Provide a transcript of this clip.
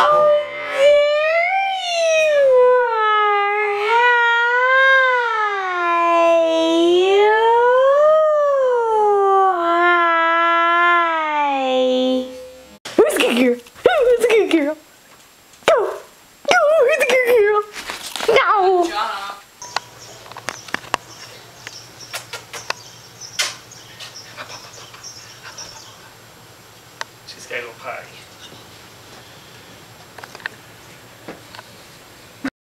Oh. They'll Pay.